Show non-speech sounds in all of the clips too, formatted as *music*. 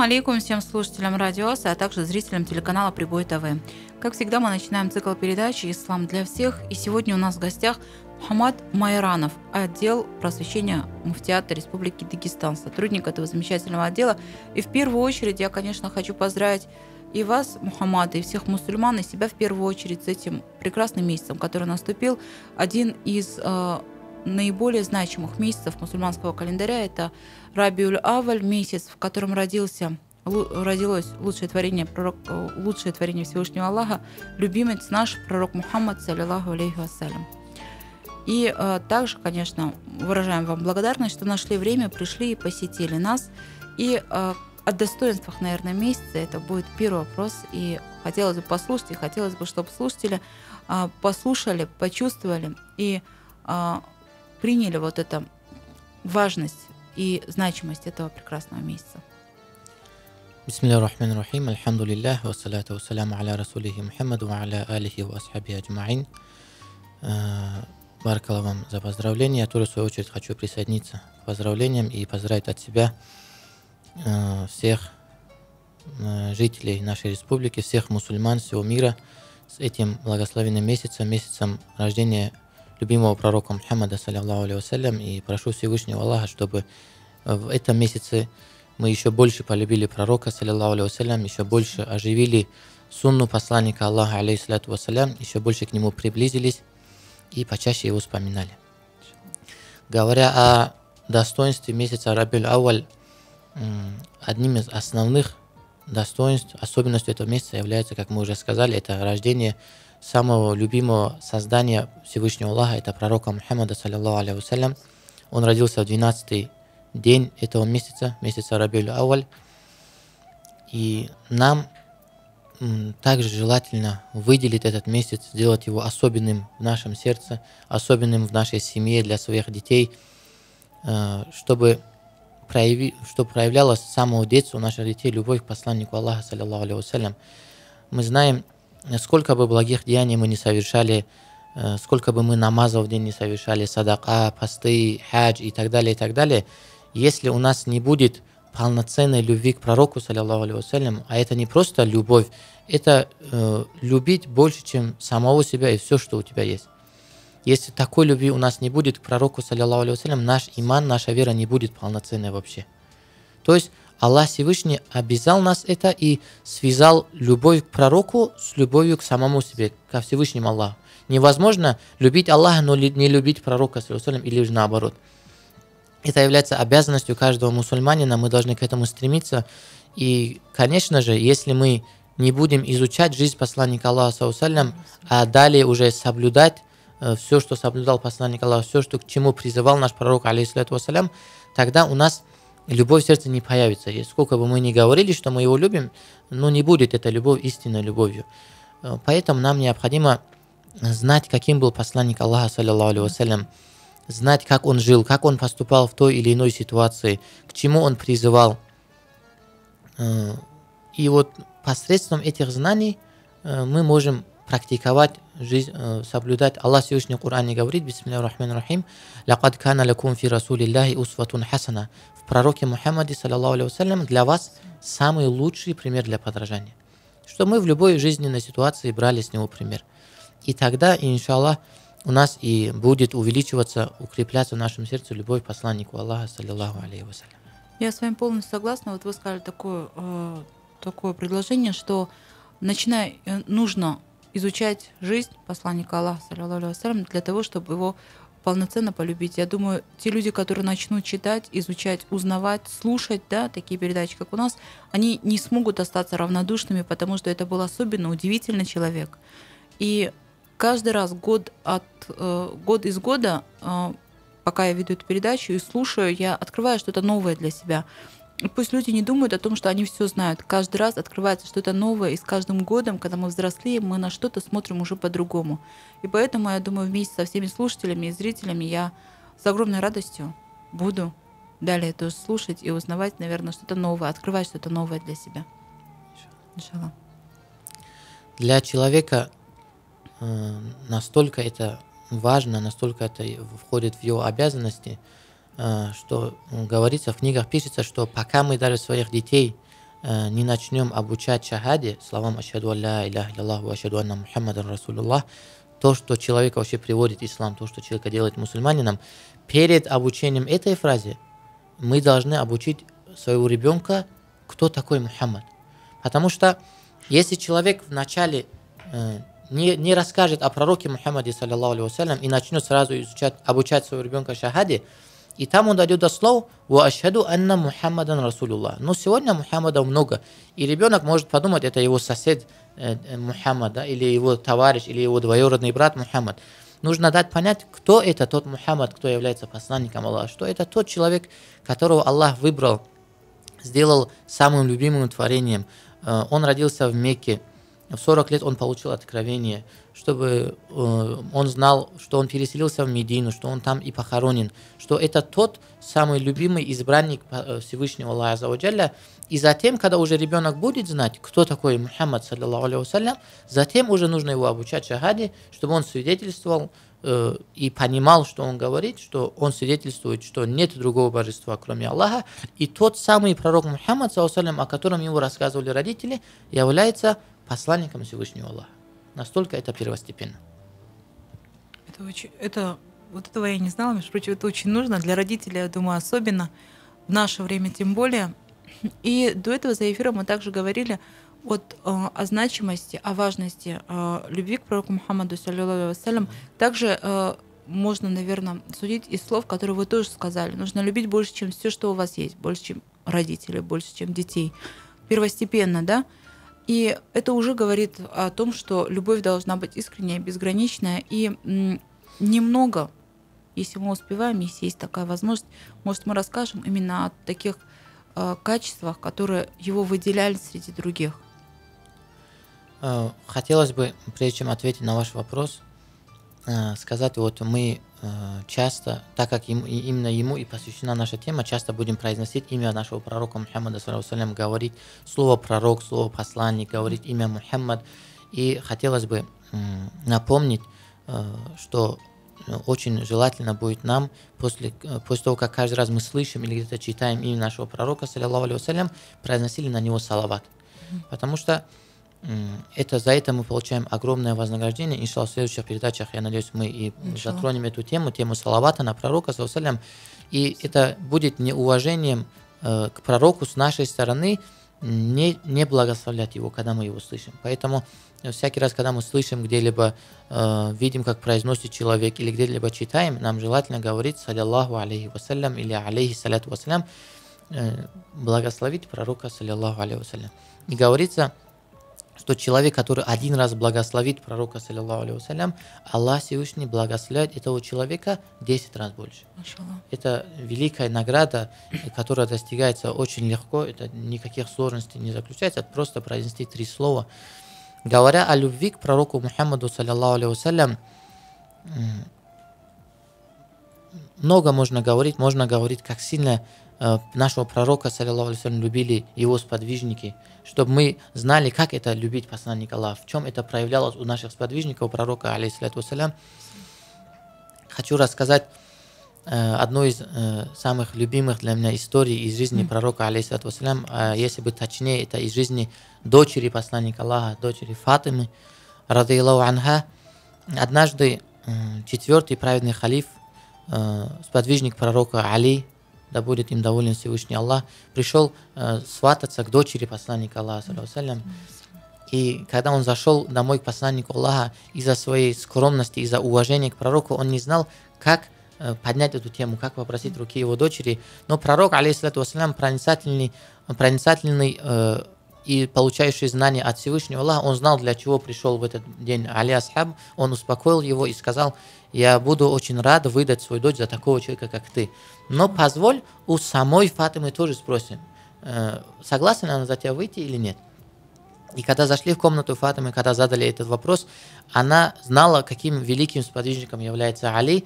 Ассаламу алейкум всем слушателям Радио Аса, а также зрителям телеканала Прибой ТВ. Как всегда, мы начинаем цикл передачи «Ислам для всех». И сегодня у нас в гостях Мухаммад Майранов, отдел просвещения муфтиата Республики Дагестан, сотрудник этого замечательного отдела. И в первую очередь я, конечно, хочу поздравить и вас, Мухаммад, и всех мусульман, и себя в первую очередь с этим прекрасным месяцем, который наступил. Один из э, наиболее значимых месяцев мусульманского календаря – это Рабиуль Аваль, месяц, в котором родился родилось лучшее творение, пророк, э, лучшее творение Всевышнего Аллаха, любимец наш, пророк Мухаммад, саллиллаху алейхи вассалям. И э, также, конечно, выражаем вам благодарность, что нашли время, пришли и посетили нас. И э, о достоинствах, наверное, месяца это будет первый вопрос. И хотелось бы послушать, и хотелось бы, чтобы слушатели э, послушали, почувствовали и э, приняли вот эту важность и значимость этого прекрасного месяца. بسم الله الرحمن الرحيم الحمد لله والصلاة والسلام على رسوله محمد وعلى آله وأصحابه أجمعين Баркала вам за поздравления. Я тоже, в свою очередь, хочу присоединиться к поздравлениям и поздравить от себя э, всех э, жителей нашей республики, всех мусульман всего мира с этим благословенным месяцем, месяцем рождения любимого пророка Мухаммада, саллиллаху алейhi и прошу Всевышнего Аллаха, чтобы в этом месяце мы еще больше полюбили пророка, саллиллаху алейhi еще больше оживили сунну посланника Аллаха, алейхиссалату вассалям, еще больше к нему приблизились и почаще его вспоминали. Говоря о достоинстве месяца Рабиль Ауаль, одним из основных достоинств, особенностью этого месяца является, как мы уже сказали, это рождение самого любимого создания Всевышнего Аллаха, это пророка Мухаммада, саллиллаху алейhi Он родился в 12 день этого месяца, месяца Рабиль Ауаль. И нам также желательно выделить этот месяц, сделать его особенным в нашем сердце, особенным в нашей семье для своих детей, э, чтобы, прояви, чтобы проявлялась с самого детства у наших детей любовь к посланнику Аллаха, саллиллаху алейhi Мы знаем, сколько бы благих деяний мы не совершали, э, сколько бы мы намазов в день не совершали, садака, посты, хадж и так далее, и так далее, если у нас не будет полноценной любви к пророку, саллиллаху алейhi а это не просто любовь, это э, любить больше, чем самого себя и все, что у тебя есть. Если такой любви у нас не будет к пророку, саллиллаху алейhi наш иман, наша вера не будет полноценной вообще. То есть Аллах Всевышний обязал нас это и связал любовь к пророку с любовью к самому себе, ко Всевышнему Аллаху. Невозможно любить Аллаха, но не любить пророка, или же наоборот. Это является обязанностью каждого мусульманина, мы должны к этому стремиться. И, конечно же, если мы не будем изучать жизнь посланника Аллаха, а далее уже соблюдать э, все, что соблюдал посланник Аллаха, все, что, к чему призывал наш пророк, алейхиссалату вассалям, тогда у нас любовь в сердце не появится. И сколько бы мы ни говорили, что мы его любим, но не будет эта любовь истинной любовью. Э, поэтому нам необходимо знать, каким был посланник Аллаха, саллиллаху алейhi знать, как он жил, как он поступал в той или иной ситуации, к чему он призывал. Э, и вот посредством этих знаний э, мы можем практиковать жизнь, соблюдать. Аллах Всевышний в Коране говорит, Бисмиллахи рахмани рахим, «Лакад кана лакум фи расулиллахи усватун хасана». Пророке Мухаммаде, саллаллаху алейhi для вас самый лучший пример для подражания. Что мы в любой жизненной ситуации брали с него пример. И тогда, иншаллах, у нас и будет увеличиваться, укрепляться в нашем сердце любовь посланнику Аллаха, саллиллаху алейхи вассалям. Я с вами полностью согласна. Вот вы сказали такое, э, такое предложение, что начиная, э, нужно изучать жизнь посланника Аллаха, саллиллаху вассалям, для того, чтобы его полноценно полюбить. Я думаю, те люди, которые начнут читать, изучать, узнавать, слушать, да, такие передачи, как у нас, они не смогут остаться равнодушными, потому что это был особенно удивительный человек. И каждый раз год от э, год из года, э, пока я веду эту передачу и слушаю, я открываю что-то новое для себя. Пусть люди не думают о том, что они все знают. Каждый раз открывается что-то новое, и с каждым годом, когда мы взрослеем, мы на что-то смотрим уже по-другому. И поэтому, я думаю, вместе со всеми слушателями и зрителями я с огромной радостью буду далее тоже слушать и узнавать, наверное, что-то новое, открывать что-то новое для себя. Иншаллах. Для человека Э, настолько это важно, настолько это входит в его обязанности, что говорится в книгах, пишется, что пока мы даже своих детей не начнем обучать шахаде, словам «Ашхаду алля илях илlallah, ашхаду анна Мухаммадан Расулуллах», то, что человека вообще приводит ислам, то, что человека делает мусульманином, перед обучением этой фразы мы должны обучить своего ребенка, кто такой Мухаммад. Потому что если человек вначале э, не, не расскажет о пророке Мухаммаде, саллиллаху алейhi и начнет сразу изучать, обучать своего ребенка шахаде, и там он дойдет до слов «Ва ашхаду анна Мухаммадан Расулуллах». Но сегодня Мухаммада много. И ребенок может подумать, это его сосед э, э Мухаммад, да, или его товарищ, или его двоюродный брат Мухаммад. Нужно дать понять, кто это тот Мухаммад, кто является посланником Аллаха, что это тот человек, которого Аллах выбрал, сделал самым любимым творением. Э, он родился в Мекке, в 40 лет он получил откровение, чтобы э, он знал, что он переселился в Медину, что он там и похоронен, что это тот самый любимый избранник э, Всевышнего Аллаха Азаваджалля. И затем, когда уже ребенок будет знать, кто такой Мухаммад, саллиллаху алейhi затем уже нужно его обучать шахаде, чтобы он свидетельствовал э, и понимал, что он говорит, что он свидетельствует, что нет другого божества, кроме Аллаха. И тот самый пророк Мухаммад, о котором ему рассказывали родители, является посланником Всевышнего Аллаха. Настолько это первостепенно. Это очень, это, вот этого я не знала, между прочим, это очень нужно для родителей, я думаю, особенно в наше время тем более. *clears throat* И до этого за эфиром мы также говорили от, э, о значимости, о важности э, любви к пророку Мухаммаду, саллиллаху Также э, можно, наверное, судить из слов, которые вы тоже сказали. Нужно любить больше, чем все, что у вас есть, больше, чем родители, больше, чем детей. Первостепенно, да? И это уже говорит о том, что любовь должна быть искренняя, безграничная и немного, если мы успеваем, если есть такая возможность, может, мы расскажем именно о таких э, качествах, которые его выделяли среди других. Э, хотелось бы, прежде чем ответить на ваш вопрос, сказать, вот мы Э, часто, так как ему, именно ему и посвящена наша тема, часто будем произносить имя нашего пророка Мухаммада, салям, говорить слово пророк, слово посланник, говорить имя Мухаммад. И хотелось бы напомнить, э, что очень желательно будет нам, после, э, после того, как каждый раз мы слышим или где-то читаем имя нашего пророка, саллиллаху алейhi произносили на него салават. Потому что это, за это мы получаем огромное вознаграждение. Иншалла, в следующих передачах, я надеюсь, мы и Иншалла. затронем эту тему, тему салавата на пророка, саллиллаху и это будет неуважением э, к пророку с нашей стороны, не, не благословлять его, когда мы его слышим. Поэтому всякий раз, когда мы слышим где-либо, э, видим, как произносит человек, или где-либо читаем, нам желательно говорить, саллиллаху алейхи вассалям, или алейхи саляту вассалям, э, благословить пророка, саллиллаху алейхи вассалям. И говорится, что человек, который один раз благословит пророка, алейhi Аллах Всевышний благословляет этого человека 10 раз больше. Это великая награда, которая достигается очень легко, это никаких сложностей не заключается, это просто произнести три слова. Говоря о любви к пророку Мухаммаду, алейhi много можно говорить, можно говорить, как сильно нашего пророка, саллиллаху любили его сподвижники, чтобы мы знали, как это любить посланника Аллаха, в чем это проявлялось у наших сподвижников, у пророка, алейхиссалату Хочу рассказать э, одну из э, самых любимых для меня историй из жизни пророка, алейхиссалату э, если бы точнее, это из жизни дочери посланника Аллаха, дочери Фатимы, радиаллаху анха. Однажды э, четвертый праведный халиф, э, сподвижник пророка Али, да будет им доволен Всевышний Аллах, пришел э, свататься к дочери посланника Аллаха. И когда он зашел домой к посланнику Аллаха, из-за своей скромности, из-за уважения к пророку, он не знал, как э, поднять эту тему, как попросить руки его дочери. Но пророк, алейхиссалату вассалям, проницательный, проницательный э, и получающий знания от Всевышнего Аллаха, он знал, для чего пришел в этот день Али Асхаб, он успокоил его и сказал, я буду очень рад выдать свою дочь за такого человека, как ты. Но позволь у самой Фатимы тоже спросим, э, согласна она за тебя выйти или нет. И когда зашли в комнату Фатимы, когда задали этот вопрос, она знала, каким великим сподвижником является Али.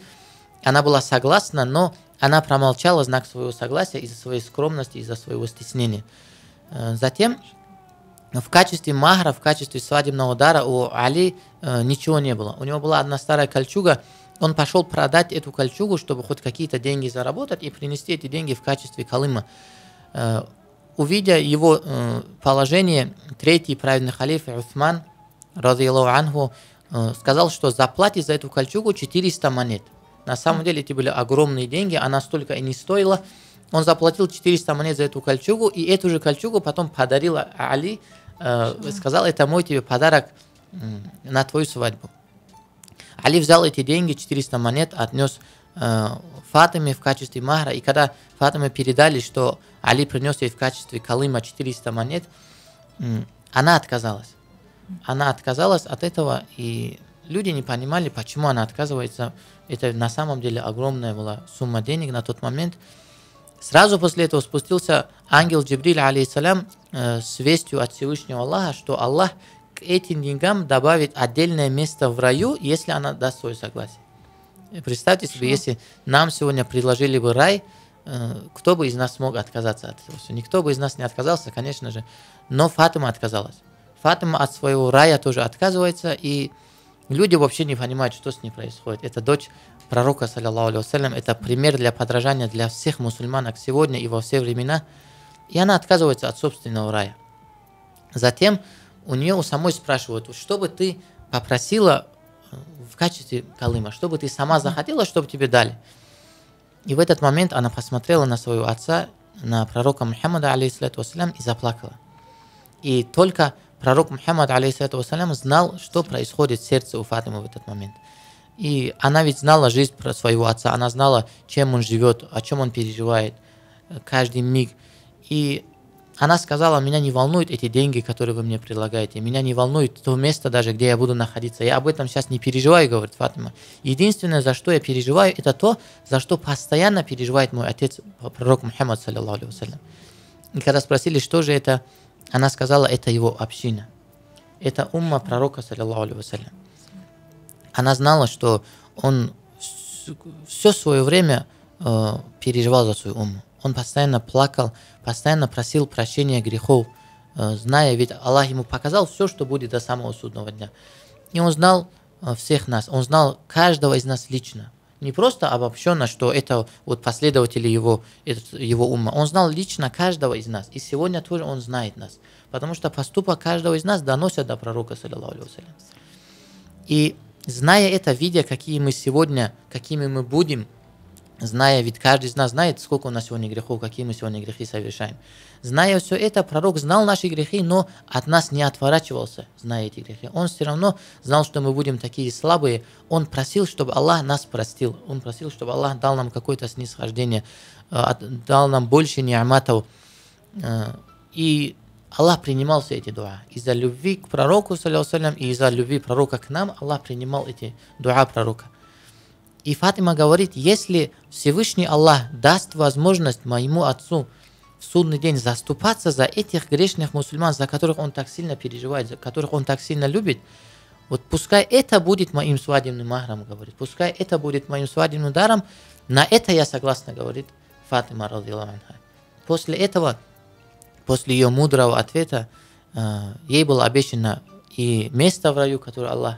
Она была согласна, но она промолчала знак своего согласия из-за своей скромности, из-за своего стеснения. Э, затем в качестве махра, в качестве свадебного удара у Али э, ничего не было. У него была одна старая кольчуга, он пошел продать эту кольчугу, чтобы хоть какие-то деньги заработать и принести эти деньги в качестве калыма. Э, увидя его э, положение, третий праведный халиф Усман, радиаллаху анху, э, сказал, что заплатит за эту кольчугу 400 монет. На самом деле эти были огромные деньги, она столько и не стоила. Он заплатил 400 монет за эту кольчугу, и эту же кольчугу потом подарил Али, сказал, это мой тебе подарок на твою свадьбу. Али взял эти деньги, 400 монет, отнес э, Фатиме в качестве махра. И когда Фатиме передали, что Али принес ей в качестве калыма 400 монет, она отказалась. Она отказалась от этого, и люди не понимали, почему она отказывается. Это на самом деле огромная была сумма денег на тот момент. Сразу после этого спустился ангел Джибриль, алейхиссалям, э, с вестью от Всевышнего Аллаха, что Аллах к этим деньгам добавит отдельное место в раю, если она даст свое согласие. Представьте себе, если нам сегодня предложили бы рай, э, кто бы из нас смог отказаться от этого? Никто бы из нас не отказался, конечно же. Но Фатима отказалась. Фатима от своего рая тоже отказывается, и люди вообще не понимают, что с ней происходит. Это дочь пророка, саллиллаху алейhi это пример для подражания для всех мусульманок сегодня и во все времена. И она отказывается от собственного рая. Затем у нее у самой спрашивают, что бы ты попросила э, в качестве калыма, что бы ты сама захотела, чтобы тебе дали. И в этот момент она посмотрела на своего отца, на пророка Мухаммада, алейхиссалату вассалям, и заплакала. И только пророк Мухаммад, алейхиссалату вассалям, знал, что происходит в сердце у Фатимы в этот момент. И она ведь знала жизнь про своего отца, она знала, чем он живет, о чем он переживает э, каждый миг. И она сказала, меня не волнуют эти деньги, которые вы мне предлагаете, меня не волнует то место даже, где я буду находиться. Я об этом сейчас не переживаю, говорит Фатима. Единственное, за что я переживаю, это то, за что постоянно переживает мой отец, пророк Мухаммад, саллиллаху алейhi И когда спросили, что же это, она сказала, это его община. Это умма пророка, саллиллаху алейhi Она знала, что он все свое время э, переживал за свою умму. Он постоянно плакал, постоянно просил прощения грехов, э, зная, ведь Аллах ему показал все, что будет до самого судного дня. И он знал э, всех нас, он знал каждого из нас лично. Не просто обобщенно, что это вот последователи его, его ума. Он знал лично каждого из нас. И сегодня тоже он знает нас. Потому что поступок каждого из нас доносят до пророка, саллиллаху И зная это, видя, какие мы сегодня, какими мы будем, зная, ведь каждый из нас знает, сколько у нас сегодня грехов, какие мы сегодня грехи совершаем. Зная все это, пророк знал наши грехи, но от нас не отворачивался, зная эти грехи. Он все равно знал, что мы будем такие слабые. Он просил, чтобы Аллах нас простил. Он просил, чтобы Аллах дал нам какое-то снисхождение, э, дал нам больше ниаматов. Э, и Аллах принимал все эти дуа. Из-за любви к пророку, салям, и из-за любви пророка к нам, Аллах принимал эти дуа пророка. И Фатима говорит, если Всевышний Аллах даст возможность моему отцу в судный день заступаться за этих грешных мусульман, за которых он так сильно переживает, за которых он так сильно любит, вот пускай это будет моим свадебным махром, говорит, пускай это будет моим свадебным даром, на это я согласна, говорит Фатима, После этого, после ее мудрого ответа, э, ей было обещано и место в раю, которое Аллах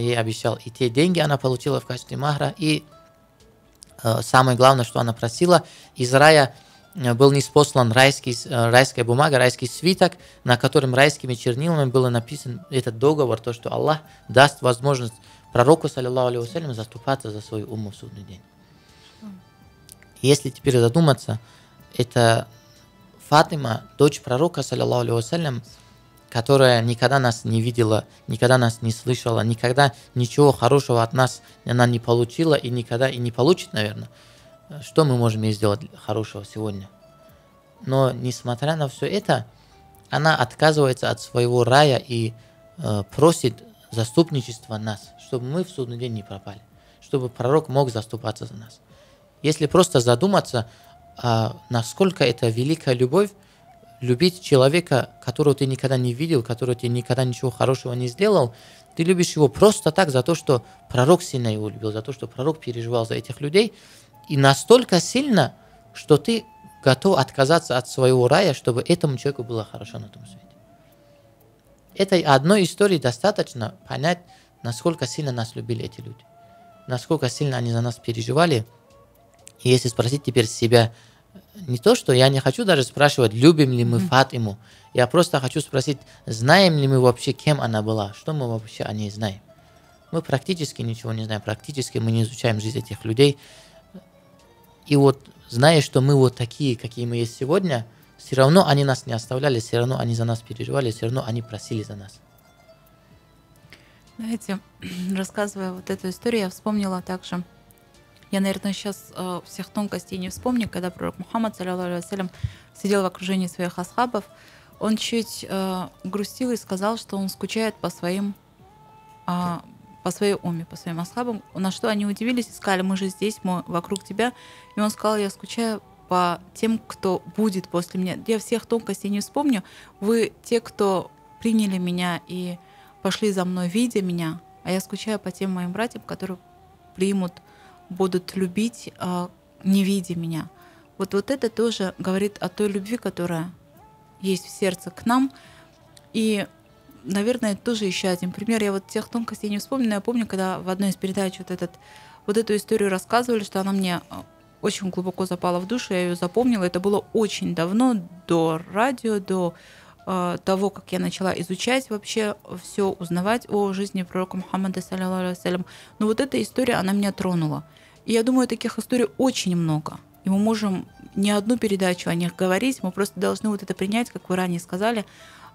ей обещал. И те деньги она получила в качестве махра. И э, самое главное, что она просила, из рая э, был неспослан райский, э, райская бумага, райский свиток, на котором райскими чернилами было написан этот договор, то, что Аллах даст возможность пророку, саллиллаху алейhi заступаться за свою уму в судный день. Если теперь задуматься, это Фатима, дочь пророка, саллиллаху алейhi которая никогда нас не видела, никогда нас не слышала, никогда ничего хорошего от нас она не получила и никогда и не получит, наверное. Что мы можем ей сделать хорошего сегодня? Но несмотря на все это, она отказывается от своего рая и э, просит заступничества нас, чтобы мы в судный день не пропали, чтобы пророк мог заступаться за нас. Если просто задуматься, э, насколько это великая любовь, любить человека, которого ты никогда не видел, которого тебе никогда ничего хорошего не сделал, ты любишь его просто так, за то, что пророк сильно его любил, за то, что пророк переживал за этих людей, и настолько сильно, что ты готов отказаться от своего рая, чтобы этому человеку было хорошо на том свете. Этой одной истории достаточно понять, насколько сильно нас любили эти люди. насколько сильно они за нас переживали. И если спросить теперь себя, не то, что я не хочу даже спрашивать, любим ли мы Фатиму, я просто хочу спросить, знаем ли мы вообще, кем она была, что мы вообще о ней знаем. Мы практически ничего не знаем, практически мы не изучаем жизнь этих людей. И вот зная, что мы вот такие, какие мы есть сегодня, все равно они нас не оставляли, все равно они за нас переживали, все равно они просили за нас. Знаете, *clears throat* рассказывая вот эту историю, я вспомнила также, я, наверное, сейчас э, всех тонкостей не вспомню, когда пророк Мухаммад, салям, сидел в окружении своих асхабов, он чуть э, грустил и сказал, что он скучает по своим э, по своей уме, по своим асхабам, на что они удивились и сказали, мы же здесь, мы вокруг тебя. И он сказал, я скучаю по тем, кто будет после меня. Я всех тонкостей не вспомню. Вы те, кто приняли меня и пошли за мной, видя меня, а я скучаю по тем моим братьям, которые примут, будут любить, а, не видя меня. Вот, вот это тоже говорит о той любви, которая есть в сердце к нам. И наверное, тоже еще один пример. Я вот тех тонкостей не вспомню, но я помню, когда в одной из передач вот, этот, вот эту историю рассказывали, что она мне э, очень глубоко запала в душу, я ее запомнила. Это было очень давно, до радио, до того, как я начала изучать вообще все, узнавать о жизни пророка Мухаммада, саллиллаху Но вот эта история, она меня тронула. И я думаю, таких историй очень много. И мы можем не одну передачу о них говорить, мы просто должны вот это принять, как вы ранее сказали,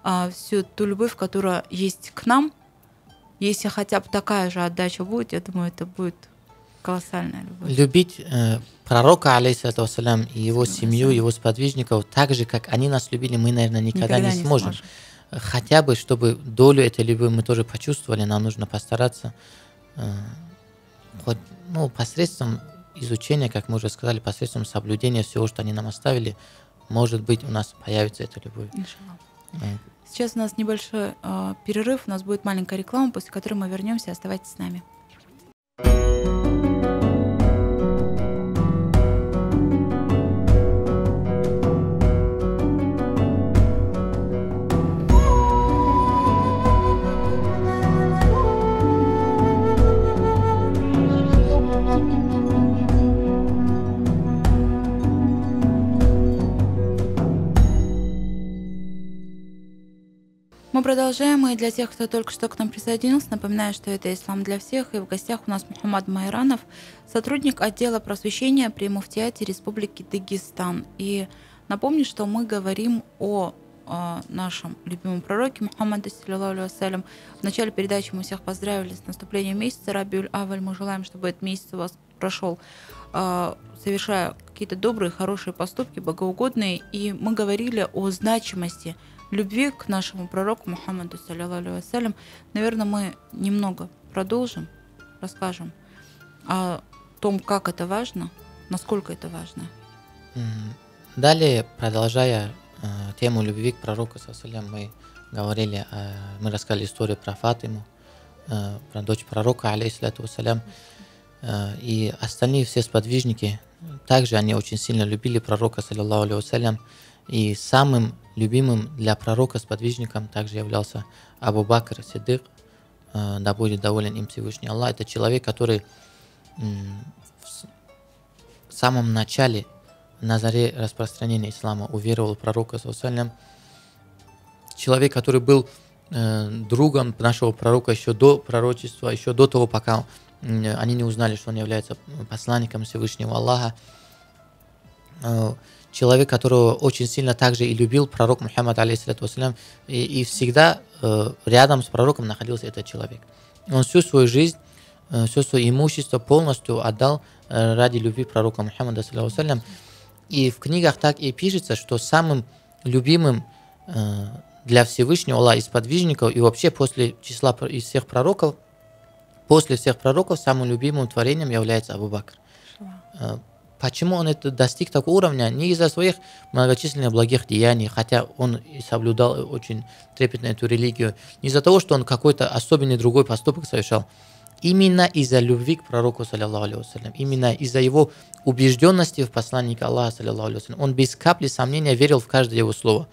а, всю ту любовь, которая есть к нам. Если хотя бы такая же отдача будет, я думаю, это будет колоссальная любовь. Любить э, пророка, алейхиссалату вассалям, и его семью, его сподвижников, так же, как они нас любили, мы, наверное, никогда, никогда не, сможем. сможем. Хотя бы, чтобы долю этой любви мы тоже почувствовали, нам нужно постараться э, хоть, ну, посредством изучения, как мы уже сказали, посредством соблюдения всего, что они нам оставили, может быть, у нас появится эта любовь. Иншаллах. Сейчас у нас небольшой э, перерыв, у нас будет маленькая реклама, после которой мы вернемся. Оставайтесь с нами. Мы продолжаем, и для тех, кто только что к нам присоединился, напоминаю, что это «Ислам для всех», и в гостях у нас Мухаммад Майранов, сотрудник отдела просвещения при Муфтиате Республики Дагестан. И напомню, что мы говорим о, о нашем любимом пророке Мухаммаде, саллиллаху В начале передачи мы всех поздравили с наступлением месяца Рабиуль Аваль. Мы желаем, чтобы этот месяц у вас прошел а, совершая какие-то добрые, хорошие поступки, богоугодные. И мы говорили о значимости – любви к нашему пророку Мухаммаду, саллиллаху наверное, мы немного продолжим, расскажем о том, как это важно, насколько это важно. Далее, продолжая э, тему любви к пророку, саллиллаху мы говорили, э, мы рассказали историю про Фатиму, э, про дочь пророка, алейхиссалату вассалям, э, и остальные все сподвижники, также они очень сильно любили пророка, саллиллаху алейhi и самым любимым для пророка с подвижником также являлся Абу Бакр Сиддык, э, да будет доволен им Всевышний Аллах. Это человек, который в самом начале, на заре распространения ислама, уверовал в пророка, человек, который был э, другом нашего пророка еще до пророчества, еще до того, пока они не узнали, что он является посланником Всевышнего Аллаха. Человек, которого очень сильно также и любил пророк Мухаммад, алейхиссалату и, и всегда э, рядом с пророком находился этот человек. Он всю свою жизнь, э, все свое имущество полностью отдал э, ради любви пророка Мухаммада, саллиллаху И в книгах так и пишется, что самым любимым э, для Всевышнего Аллаха из подвижников и вообще после числа из всех пророков, после всех пророков самым любимым творением является Абу Бакр. Э, Почему он это достиг такого уровня? Не из-за своих многочисленных благих деяний, хотя он и соблюдал очень трепетно эту религию, не из-за того, что он какой-то особенный другой поступок совершал. Именно из-за любви к пророку, саллиллаху именно из-за его убежденности в посланника Аллаха, саллиллаху Он без капли сомнения верил в каждое его слово.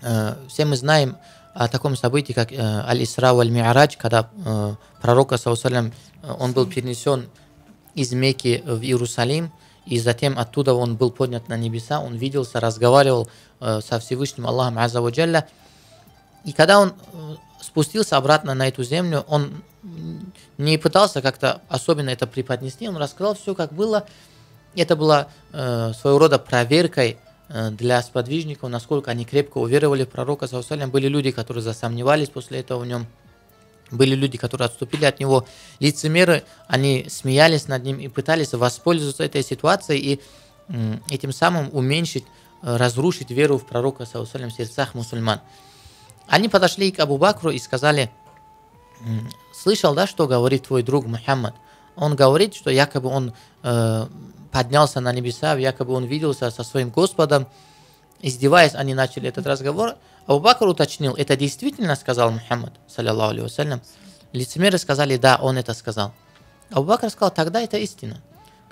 Э, все мы знаем о таком событии, как э, Аль-Исра Аль-Ми'арадж, когда э, пророк, салям, он был перенесен из Мекки в Иерусалим, и затем оттуда он был поднят на небеса, он виделся, разговаривал э, со Всевышним Аллахом Аззаваджалля. И когда он э, спустился обратно на эту землю, он не пытался как-то особенно это преподнести, он рассказал все, как было. Это было э, своего рода проверкой э, для сподвижников, насколько они крепко уверовали в пророка, были люди, которые засомневались после этого в нем. Были люди, которые отступили от него. Лицемеры, они смеялись над ним и пытались воспользоваться этой ситуацией и этим самым уменьшить, э, разрушить веру в пророка, в сердцах мусульман. Они подошли к Абу Бакру и сказали, слышал, да, что говорит твой друг Мухаммад? Он говорит, что якобы он э, поднялся на небеса, якобы он виделся со своим Господом. Издеваясь, они начали этот разговор. Абу Бакр уточнил, это действительно сказал Мухаммад, саллиллаху вассалям? Лицемеры сказали, да, он это сказал. Абу Бакр сказал, тогда это истина.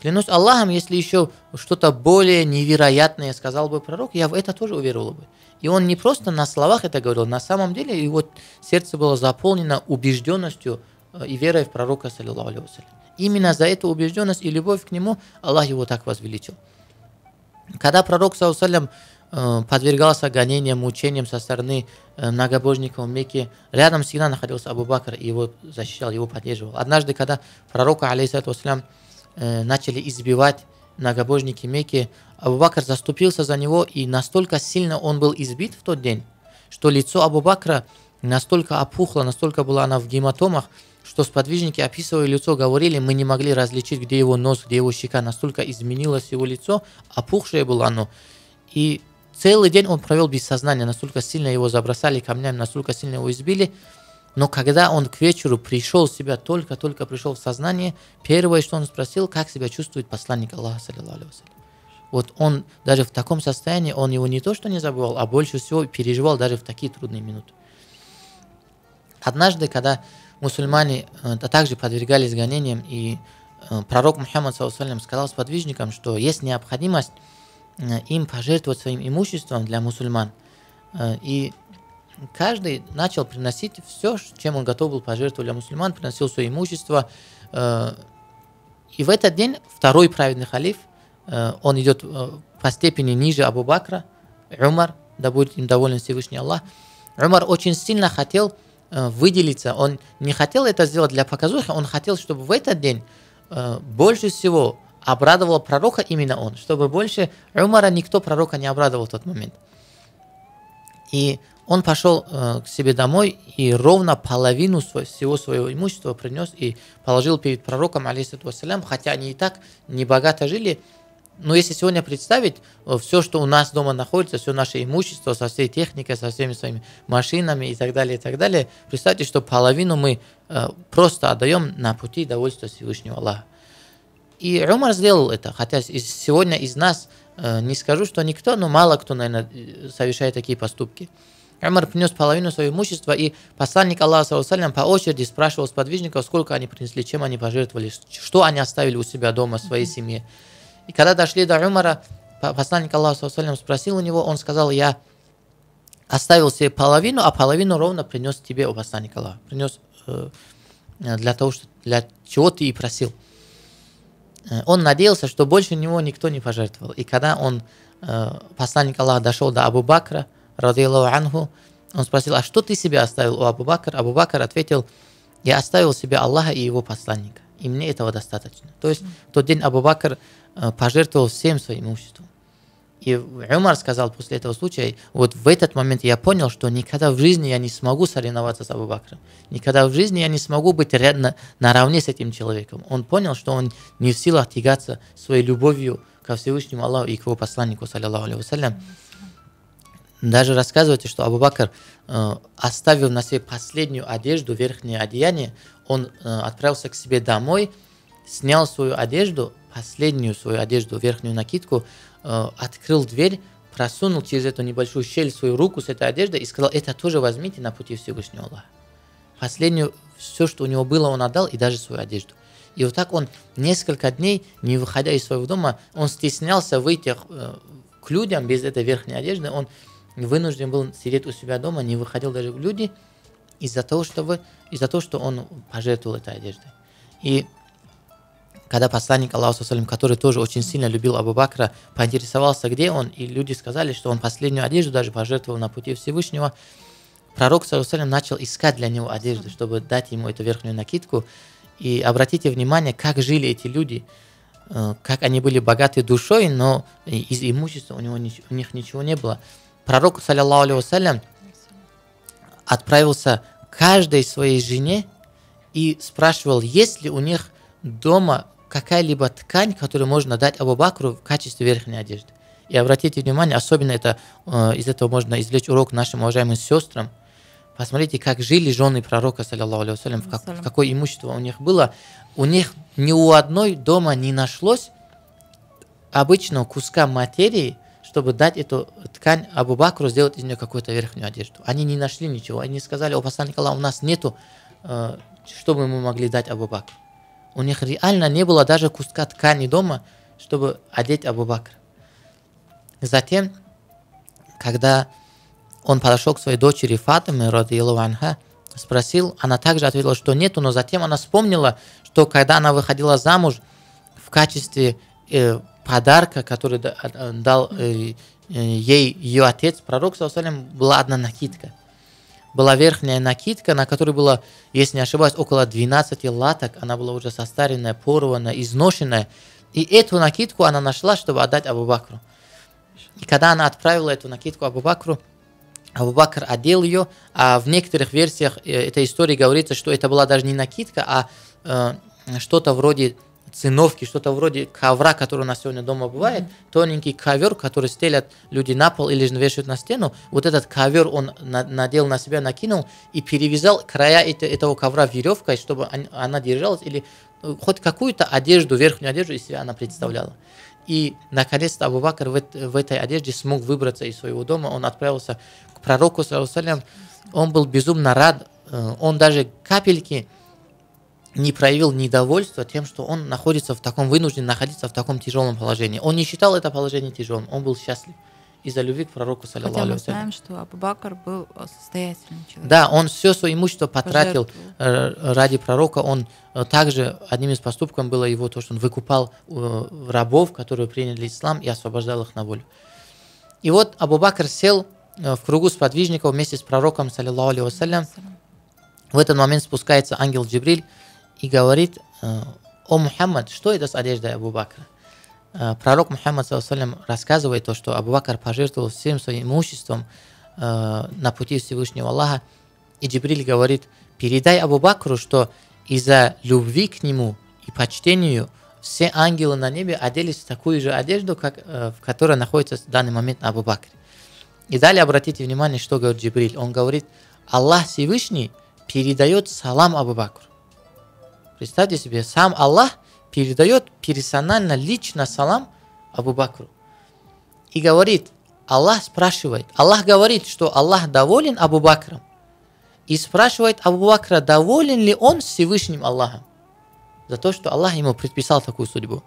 Клянусь Аллахом, если еще что-то более невероятное сказал бы пророк, я в это тоже уверовал бы. И он не просто на словах это говорил, на самом деле его сердце было заполнено убежденностью э, и верой в пророка, саллиллаху алейhi Именно за эту убежденность и любовь к нему Аллах его так возвеличил. Когда пророк, саллиллаху подвергался гонениям, мучениям со стороны э, многобожников Мекки. Рядом всегда находился Абу Бакр и его защищал, его поддерживал. Однажды, когда пророка, алейхиссалату э, начали избивать многобожники Мекки, Абу Бакр заступился за него, и настолько сильно он был избит в тот день, что лицо Абу Бакра настолько опухло, настолько была она в гематомах, что сподвижники, описывая лицо, говорили, мы не могли различить, где его нос, где его щека, настолько изменилось его лицо, опухшее было оно. И Целый день он провел без сознания, настолько сильно его забросали камнями, настолько сильно его избили. Но когда он к вечеру пришел в себя, только-только пришел в сознание, первое, что он спросил, как себя чувствует посланник Аллаха, саллиллаху Вот он даже в таком состоянии, он его не то что не забывал, а больше всего переживал даже в такие трудные минуты. Однажды, когда мусульмане э, также подвергались гонениям, и э, пророк Мухаммад сказал сподвижникам, что есть необходимость им пожертвовать своим имуществом для мусульман. Э, и каждый начал приносить все, чем он готов был пожертвовать для мусульман, приносил свое имущество. Э, и в этот день второй праведный халиф, он идет по степени ниже Абу Бакра, Умар, да будет им доволен Всевышний Аллах. Умар очень сильно хотел выделиться, он не хотел это сделать для показухи, он хотел, чтобы в этот день больше всего обрадовал пророка именно он, чтобы больше Умара никто пророка не обрадовал в тот момент. И он пошел э, к себе домой и ровно половину свой, всего своего имущества принес и положил перед пророком, алейхиссалам, хотя они и так не богато жили. Но если сегодня представить э, все, что у нас дома находится, все наше имущество, со всей техникой, со всеми своими машинами и так далее, и так далее, представьте, что половину мы э, просто отдаем на пути довольства Всевышнего Аллаха. И Умар сделал это, хотя сегодня из нас, э, не скажу, что никто, но мало кто, наверное, совершает такие поступки. Умар принес половину своего имущества, и посланник Аллаха по очереди спрашивал сподвижников, сколько они принесли, чем они пожертвовали, что они оставили у себя дома, в своей семье. И когда дошли до Умара, посланник Аллаха спросил у него, он сказал, я оставил себе половину, а половину ровно принес тебе, о посланник Аллаха, принес э, для того, что, для чего ты и просил. Э, он надеялся, что больше него никто не пожертвовал. И когда он, э, посланник Аллаха, дошел до Абу Бакра, радиаллаху анху, он спросил, а что ты себе оставил у Абу Бакра? Абу Бакр ответил, я оставил себе Аллаха и его посланника. И мне этого достаточно. То есть в тот день Абу Бакр э, пожертвовал всем своим имуществом. И Умар сказал после этого случая, вот в этот момент я понял, что никогда в жизни я не смогу соревноваться с Абу Бакром. Никогда в жизни я не смогу быть рядом, наравне с этим человеком. Он понял, что он не в силах тягаться своей любовью ко Всевышнему Аллаху и к его посланнику, саллиллаху алейhi Даже рассказывается, что Абу Бакр, э, оставив на себе последнюю одежду, верхнее одеяние, он э, отправился к себе домой, снял свою одежду, последнюю свою одежду, верхнюю накидку, открыл дверь, просунул через эту небольшую щель свою руку с этой одеждой и сказал, это тоже возьмите на пути Всевышнего Аллаха. Последнюю, все, что у него было, он отдал, и даже свою одежду. И вот так он несколько дней, не выходя из своего дома, он стеснялся выйти э, к людям без этой верхней одежды, он вынужден был сидеть у себя дома, не выходил даже в люди из-за того, чтобы, из-за того, что он пожертвовал этой одеждой. И когда посланник Аллаха, который тоже очень сильно любил Абу Бакра, поинтересовался, где он, и люди сказали, что он последнюю одежду даже пожертвовал на пути Всевышнего, пророк Салам начал искать для него одежду, чтобы дать ему эту верхнюю накидку. И обратите внимание, как жили эти люди, э, как они были богаты душой, но из имущества у, него, у них ничего не было. Пророк, саллиллаху алейhi отправился каждой своей жене и спрашивал, есть ли у них дома какая-либо ткань, которую можно дать Абу Бакру в качестве верхней одежды. И обратите внимание, особенно это, э, из этого можно извлечь урок нашим уважаемым сестрам. Посмотрите, как жили жены пророка, саллиллаху алейhi в, как, в какое имущество у них было. У них ни у одной дома не нашлось обычного куска материи, чтобы дать эту ткань Абу Бакру, сделать из нее какую-то верхнюю одежду. Они не нашли ничего. Они сказали, о посланник Аллаха, у нас нету, э, чтобы мы могли дать Абу Бакру. У них реально не было даже куска ткани дома, чтобы одеть Абу Бакр. Затем, когда он подошел к своей дочери Фатиме, радиаллаху анха, спросил, она также ответила, что нету, но затем она вспомнила, что когда она выходила замуж в качестве э, подарка, который дал э, э, ей ее отец, пророк, была одна накидка была верхняя накидка, на которой было, если не ошибаюсь, около 12 латок. Она была уже состаренная, порванная, изношенная. И эту накидку она нашла, чтобы отдать Абу Бакру. И когда она отправила эту накидку Абу Бакру, Абу Бакр одел ее, а в некоторых версиях э, этой истории говорится, что это была даже не накидка, а э, что-то вроде циновки, что-то вроде ковра, который у нас сегодня дома бывает, mm-hmm. тоненький ковер, который стелят люди на пол или вешают на стену. Вот этот ковер он на, надел на себя, накинул и перевязал края это, этого ковра веревкой, чтобы она держалась или э, хоть какую-то одежду, верхнюю одежду из себя она представляла. И наконец-то Абу Бакр в, в этой одежде смог выбраться из своего дома. Он отправился к пророку, он был безумно рад. Э, он даже капельки не проявил недовольства тем, что он находится в таком, вынужден находиться в таком тяжелом положении. Он не считал это положение тяжелым, он был счастлив из-за любви к пророку, саллиллаху Хотя мы знаем, что Абу Бакр был состоятельным человеком. Да, он все свое имущество потратил Пожертвовал. Э, ради пророка. Он э, также, одним из поступков было его то, что он выкупал э, рабов, которые приняли ислам, и освобождал их на волю. И вот Абу Бакр сел в кругу сподвижников вместе с пророком, саллиллаху алейhi В этот момент спускается ангел Джибриль, и говорит, э, о Мухаммад, что это с одеждой Абу Бакра? Э, пророк Мухаммад рассказывает то, что Абу Бакр пожертвовал всем своим имуществом э, на пути Всевышнего Аллаха. И Джибриль говорит, передай Абу Бакру, что из-за любви к нему и почтению все ангелы на небе оделись в такую же одежду, как, в которой находится в данный момент Абу Бакр. И далее обратите внимание, что говорит Джибриль. Он говорит, Аллах Всевышний передает салам Абу Бакру. Представьте себе, сам Аллах передает персонально, лично салам Абу Бакру. И говорит, Аллах спрашивает, Аллах говорит, что Аллах доволен Абу Бакром. И спрашивает Абу Бакра, доволен ли он Всевышним Аллахом. За то, что Аллах ему предписал такую судьбу.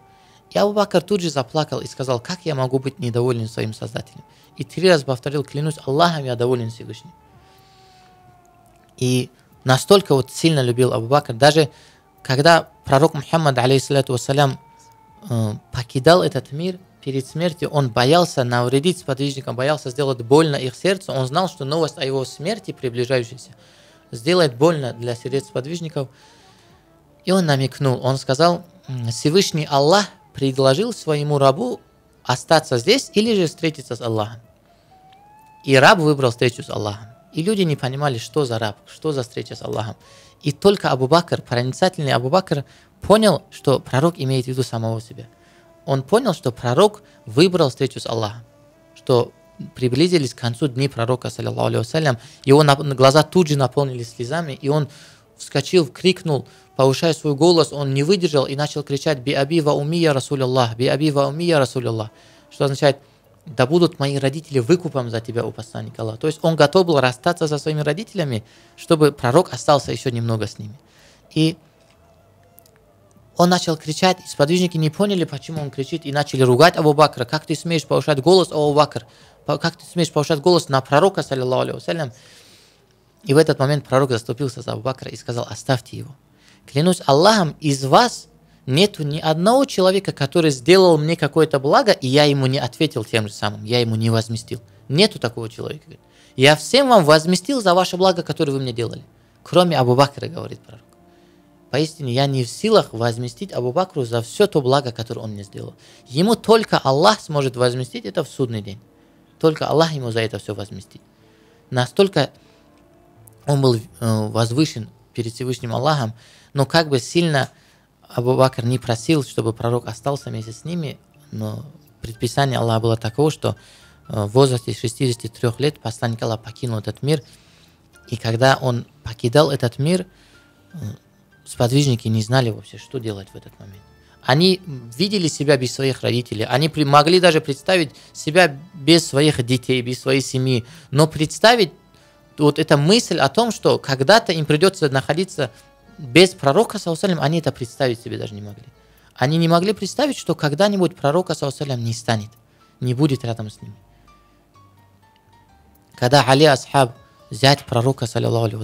И Абу Бакр тут же заплакал и сказал, как я могу быть недоволен своим Создателем. И три раза повторил, клянусь Аллахом, я доволен Всевышним. И настолько вот сильно любил Абу Бакр, даже когда пророк Мухаммад, алейхиссалату вассалям, э, покидал этот мир, перед смертью он боялся навредить сподвижникам, боялся сделать больно их сердцу. Он знал, что новость о его смерти, приближающейся, сделает больно для сердец сподвижников. И он намекнул, он сказал, Всевышний Аллах предложил своему рабу остаться здесь или же встретиться с Аллахом. И раб выбрал встречу с Аллахом. И люди не понимали, что за раб, что за встреча с Аллахом. И только Абу Бакр, проницательный Абу Бакр, понял, что пророк имеет в виду самого себя. Он понял, что пророк выбрал встречу с Аллахом, что приблизились к концу дней пророка, саллиллаху алейhi его глаза тут же наполнились слезами, и он вскочил, крикнул, повышая свой голос, он не выдержал и начал кричать «Би аби ва умия Расуляллах! Би аби ва умия Расуляллах!» Что означает – да будут мои родители выкупом за тебя, у посланника Аллаха. То есть он готов был расстаться со своими родителями, чтобы пророк остался еще немного с ними. И он начал кричать, и сподвижники не поняли, почему он кричит, и начали ругать Абу Бакра. Как ты смеешь повышать голос, Абу Бакр? как ты смеешь повышать голос на пророка, саллиллаху алейhi И в этот момент пророк заступился за Абу Бакра и сказал, оставьте его. Клянусь Аллахом, из вас нету ни одного человека, который сделал мне какое-то благо, и я ему не ответил тем же самым, я ему не возместил. Нету такого человека. Я всем вам возместил за ваше благо, которое вы мне делали. Кроме Абу Бакра, говорит пророк. Поистине, я не в силах возместить Абу Бакру за все то благо, которое он мне сделал. Ему только Аллах сможет возместить это в судный день. Только Аллах ему за это все возместит. Настолько он был э, возвышен перед Всевышним Аллахом, но как бы сильно Абу Бакр не просил, чтобы пророк остался вместе с ними, но предписание Аллаха было таково, что э, в возрасте 63 лет посланник Аллаха покинул этот мир, и когда он покидал этот мир, э, сподвижники не знали вообще, что делать в этот момент. Они видели себя без своих родителей, они могли даже представить себя без своих детей, без своей семьи, но представить вот эта мысль о том, что когда-то им придется находиться без пророка, саллаллаху они это представить себе даже не могли. Они не могли представить, что когда-нибудь пророка, саллаллаху не станет, не будет рядом с ними. Когда Али Асхаб, зять пророка, саллаллаху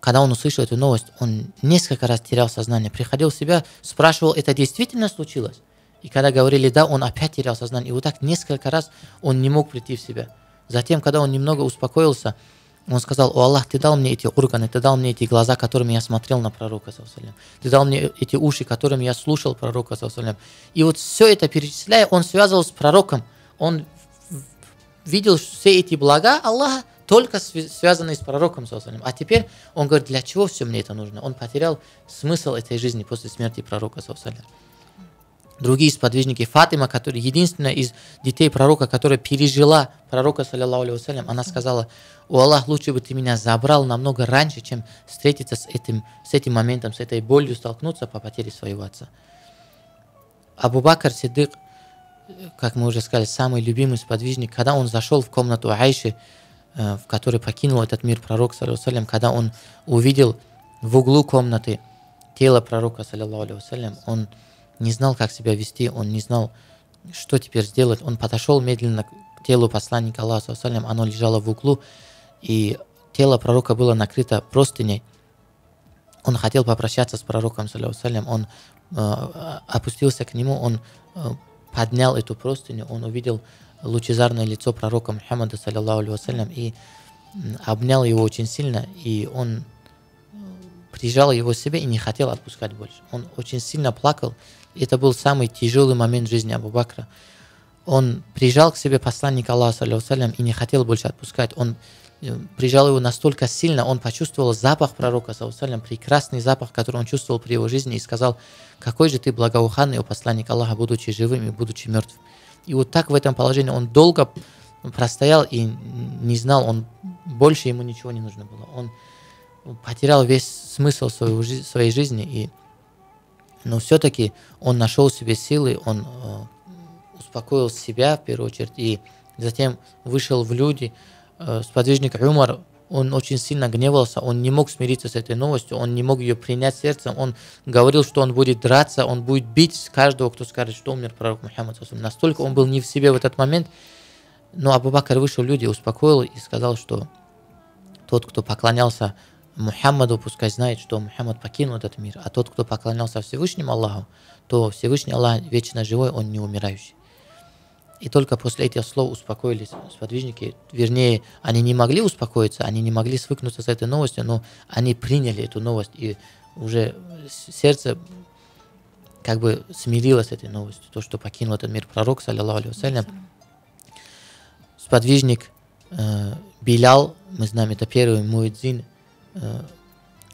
когда он услышал эту новость, он несколько раз терял сознание, приходил в себя, спрашивал, это действительно случилось? И когда говорили да, он опять терял сознание. И вот так несколько раз он не мог прийти в себя. Затем, когда он немного успокоился, он сказал, о Аллах, ты дал мне эти органы, ты дал мне эти глаза, которыми я смотрел на пророка, ты дал мне эти уши, которыми я слушал пророка. И вот все это перечисляя, он связывал с пророком, он видел все эти блага Аллаха, только связанные с пророком. А теперь он говорит, для чего все мне это нужно? Он потерял смысл этой жизни после смерти пророка. Другие сподвижники, Фатима, которая единственная из детей пророка, которая пережила пророка, саллиллаху она сказала, о Аллах, лучше бы ты меня забрал намного раньше, чем встретиться с этим, с этим моментом, с этой болью, столкнуться по потере своего отца. Абу Бакр Сиддык, как мы уже сказали, самый любимый сподвижник, когда он зашел в комнату Айши, э, в которой покинул этот мир пророк, саллиллаху когда он увидел в углу комнаты тело пророка, саллиллаху он не знал, как себя вести, он не знал, что теперь сделать. Он подошел медленно к телу посланника Аллаха, оно лежало в углу, и тело пророка было накрыто простыней. Он хотел попрощаться с пророком, он э, опустился к нему, он э, поднял эту простыню, он увидел лучезарное лицо пророка Мухаммада, и обнял его очень сильно, и он прижал его к себе и не хотел отпускать больше. Он очень сильно плакал, это был самый тяжелый момент жизни Абу Бакра. Он прижал к себе посланника Аллаха, и не хотел больше отпускать. Он э, прижал его настолько сильно, он почувствовал запах пророка, прекрасный запах, который он чувствовал при его жизни, и сказал, какой же ты благоуханный, о посланник Аллаха, будучи живым и будучи мертвым. И вот так в этом положении он долго простоял и не знал, он больше ему ничего не нужно было. Он потерял весь смысл своей, своей жизни и но все-таки он нашел себе силы, он э, успокоил себя в первую очередь, и затем вышел в люди. Э, сподвижник Умар, он очень сильно гневался, он не мог смириться с этой новостью, он не мог ее принять сердцем, он говорил, что он будет драться, он будет бить каждого, кто скажет, что умер пророк Мухаммад. Настолько он был не в себе в этот момент, но Абу Бакр вышел в люди, успокоил и сказал, что тот, кто поклонялся Мухаммаду пускай знает, что Мухаммад покинул этот мир, а тот, кто поклонялся Всевышнему Аллаху, то Всевышний Аллах вечно живой, он не умирающий. И только после этих слов успокоились сподвижники. Вернее, они не могли успокоиться, они не могли свыкнуться с этой новостью, но они приняли эту новость, и уже сердце как бы смирилось с этой новостью, то, что покинул этот мир пророк, саллиллаху алейhi Сподвижник э, Билял, мы знаем, это первый муэдзин,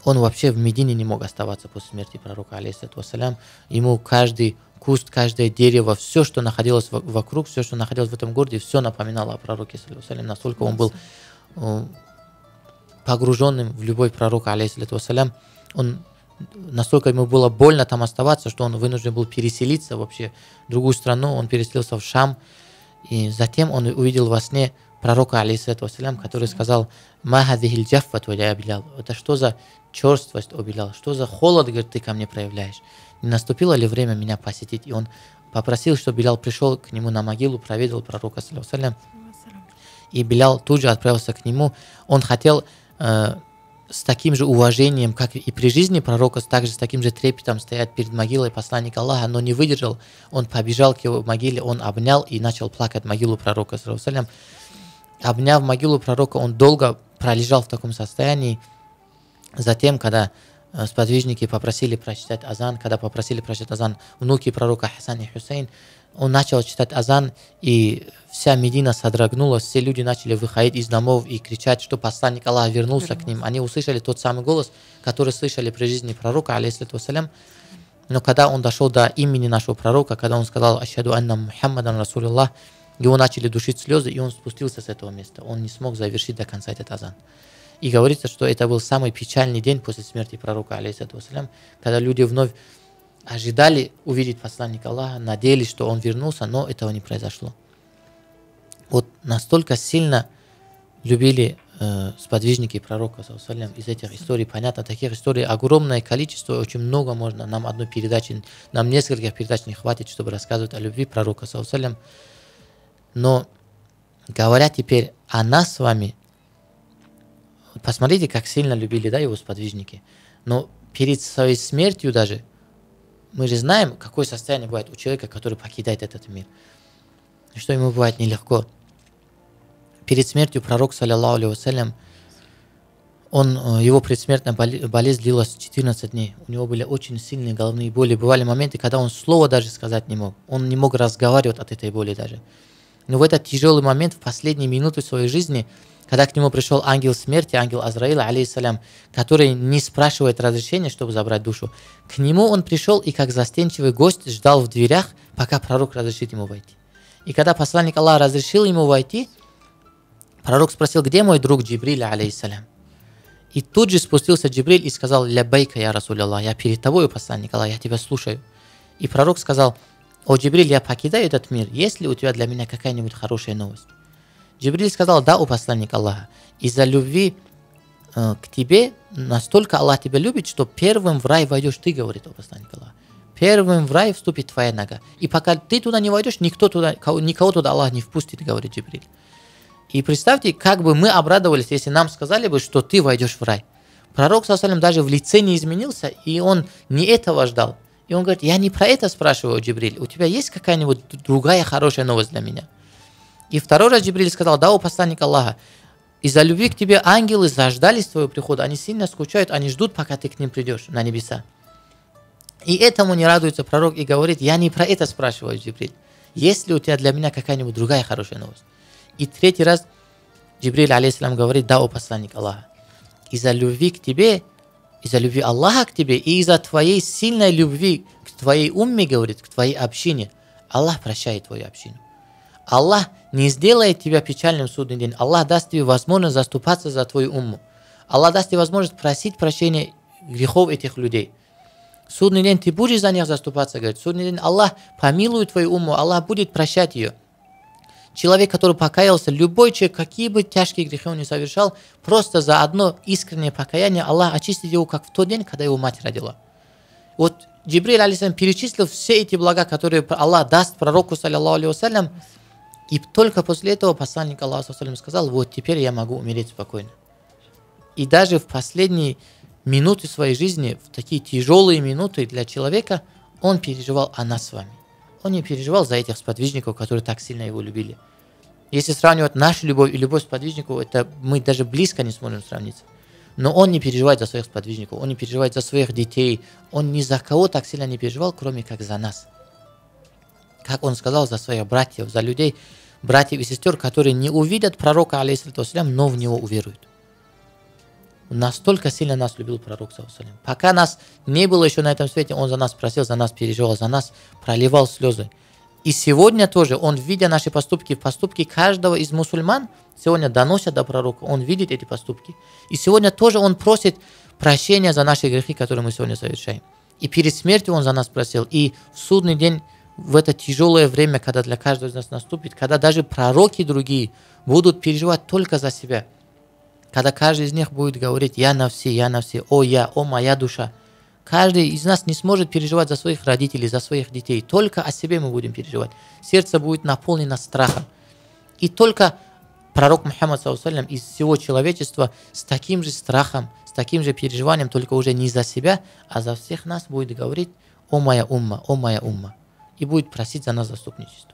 он вообще в Медине не мог оставаться после смерти пророка, вассалям. Ему каждый куст, каждое дерево, все, что находилось вокруг, все, что находилось в этом городе, все напоминало о пророке, вассалям. настолько он был э, погруженным в любовь пророка, вассалям. Он настолько ему было больно там оставаться, что он вынужден был переселиться вообще в другую страну, он переселился в Шам, и затем он увидел во сне пророка, алейхиссалату который сказал, «Махадихиль джаффат Билял». Это что за черствость, о Билял? Что за холод, говорит, ты ко мне проявляешь? Не наступило ли время меня посетить? И он попросил, чтобы Билял пришел к нему на могилу, проведал пророка, салям, и Билял тут же отправился к нему. Он хотел э, с таким же уважением, как и при жизни пророка, также с таким же трепетом стоять перед могилой посланника Аллаха, но не выдержал. Он побежал к его могиле, он обнял и начал плакать могилу пророка. Салям. Обняв могилу пророка, он долго пролежал в таком состоянии. Затем, когда э, сподвижники попросили прочитать азан, когда попросили прочитать азан внуки пророка Хасан и Хусейн, он начал читать азан, и вся Медина содрогнулась, все люди начали выходить из домов и кричать, что посланник Аллаха вернулся к ним. Они услышали тот самый голос, который слышали при жизни пророка, алейхиссалату вассалям. Но когда он дошел до имени нашего пророка, когда он сказал «Ашхаду анна Мухаммадан Расулилlah», его начали душить слезы, и он спустился с этого места. Он не смог завершить до конца этот азан. И говорится, что это был самый печальный день после смерти пророка, вассалям, когда люди вновь ожидали увидеть посланника Аллаха, надеялись, что он вернулся, но этого не произошло. Вот настолько сильно любили э, сподвижники пророка салям, из этих историй. Понятно, таких историй огромное количество, очень много можно. Нам одной передачи, нам нескольких передач не хватит, чтобы рассказывать о любви пророка салям. Но говоря теперь о нас с вами, посмотрите, как сильно любили да, его сподвижники. Но перед своей смертью даже – мы же знаем, какое состояние бывает у человека, который покидает этот мир. Что ему бывает нелегко. Перед смертью пророк, саллиллаху алейhi он, э, его предсмертная болезнь длилась 14 дней. У него были очень сильные головные боли. Бывали моменты, когда он слова даже сказать не мог. Он не мог разговаривать от этой боли даже. Но в этот тяжелый момент, в последние минуты своей жизни, когда к нему пришел ангел смерти, ангел Азраила, алейхиссалям, который не спрашивает разрешения, чтобы забрать душу, к нему он пришел и как застенчивый гость ждал в дверях, пока пророк разрешит ему войти. И когда посланник Аллаха разрешил ему войти, пророк спросил, где мой друг Джибриль, алейхиссалям. И тут же спустился Джибриль и сказал, «Лябайка, я Расуль Аллах, я перед тобой, посланник Аллаха, я тебя слушаю». И пророк сказал, «О, Джибриль, я покидаю этот мир, есть ли у тебя для меня какая-нибудь хорошая новость?» Джибриль сказал, да, у посланника Аллаха, из-за любви э, к тебе, настолько Аллах тебя любит, что первым в рай войдешь ты, говорит о посланник Аллаха. Первым в рай вступит твоя нога. И пока ты туда не войдешь, никто туда, никого туда Аллах не впустит, говорит Джибриль. И представьте, как бы мы обрадовались, если нам сказали бы, что ты войдешь в рай. Пророк, саллаллаху даже в лице не изменился, и он не этого ждал. И он говорит, я не про это спрашиваю, Джибриль, у тебя есть какая-нибудь другая хорошая новость для меня? И второй раз Джибриль сказал, да, у посланника Аллаха, из-за любви к тебе ангелы заждались твоего прихода, они сильно скучают, они ждут, пока ты к ним придешь на небеса. И этому не радуется пророк и говорит, я не про это спрашиваю, Джибриль. Есть ли у тебя для меня какая-нибудь другая хорошая новость? И третий раз Джибриль, алейхиссалам, говорит, да, о посланник Аллаха. Из-за любви к тебе, из-за любви Аллаха к тебе и из-за твоей сильной любви к твоей умме, говорит, к твоей общине, Аллах прощает твою общину. Аллах не сделает тебя печальным в судный день. Аллах даст тебе возможность заступаться за твою умму. Аллах даст тебе возможность просить прощения грехов этих людей. В судный день ты будешь за них заступаться, говорит. В судный день Аллах помилует твою умму, Аллах будет прощать ее. Человек, который покаялся, любой человек, какие бы тяжкие грехи он не совершал, просто за одно искреннее покаяние Аллах очистит его, как в тот день, когда его мать родила. Вот Джибриль, алейсалям, перечислил все эти блага, которые Аллах даст пророку, саллиллаху алейhi и только после этого посланник Аллаха сказал, вот теперь я могу умереть спокойно. И даже в последние минуты своей жизни, в такие тяжелые минуты для человека, он переживал о нас с вами. Он не переживал за этих сподвижников, которые так сильно его любили. Если сравнивать нашу любовь и любовь сподвижников, это мы даже близко не сможем сравниться. Но он не переживает за своих сподвижников, он не переживает за своих детей, он ни за кого так сильно не переживал, кроме как за нас как он сказал, за своих братьев, за людей, братьев и сестер, которые не увидят пророка, алейхиссалату но в него уверуют. Настолько сильно нас любил пророк, салям. Пока нас не было еще на этом свете, он за нас просил, за нас переживал, за нас проливал слезы. И сегодня тоже он, видя наши поступки, поступки каждого из мусульман, сегодня доносят до пророка, он видит эти поступки. И сегодня тоже он просит прощения за наши грехи, которые мы сегодня совершаем. И перед смертью он за нас просил, и в судный день в это тяжелое время, когда для каждого из нас наступит, когда даже пророки другие будут переживать только за себя, когда каждый из них будет говорить «Я на все, я на все, о я, о моя душа», Каждый из нас не сможет переживать за своих родителей, за своих детей. Только о себе мы будем переживать. Сердце будет наполнено страхом. И только пророк Мухаммад саллиллаху из всего человечества с таким же страхом, с таким же переживанием, только уже не за себя, а за всех нас будет говорить «О моя умма, о моя умма» и будет просить за нас заступничество.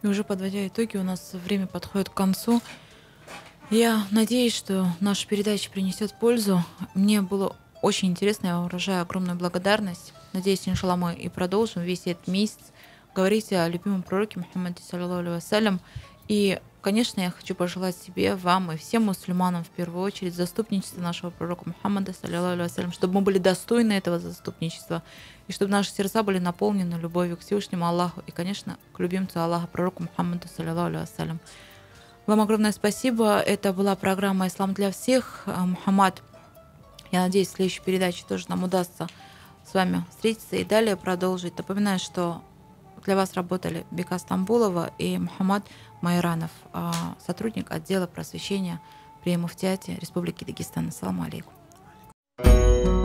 И уже подводя итоги, у нас время подходит к концу. Я надеюсь, что наша передача принесет пользу. Мне было очень интересно, я выражаю огромную благодарность. Надеюсь, иншалла, мы и продолжим весь этот месяц говорить о любимом пророке Мухаммаде, саллиллаху алейhi И, конечно, я хочу пожелать себе, вам и всем мусульманам в первую очередь заступничества нашего пророка Мухаммада, саллиллаху чтобы мы были достойны этого заступничества, и чтобы наши сердца были наполнены любовью к Всевышнему Аллаху и, конечно, к любимцу Аллаха, пророку Мухаммаду, саллиллаху вам огромное спасибо. Это была программа «Ислам для всех». Э, Мухаммад, я надеюсь, в следующей передаче тоже нам удастся с вами встретиться и далее продолжить. Напоминаю, что для вас работали Бека Стамбулова и Мухаммад Майранов, а, сотрудник отдела просвещения при Муфтиате Республики Дагестан. Ассаламу алейкум.